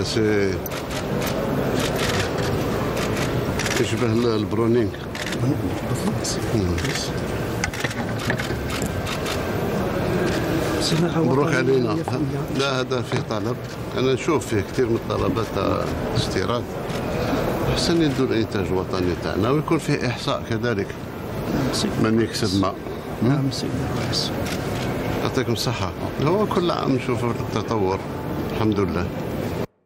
هذا شي كيشبه البرونينغ مبروك علينا لا هذا فيه طلب أنا نشوف فيه كثير من الطلبات تاع الاستيراد حسن يدو الانتاج الوطني تاعنا ويكون فيه احصاء كذلك من يكسب ماء نعم سيدي يعطيكم الصحة. هو كل عام نشوف التطور الحمد لله.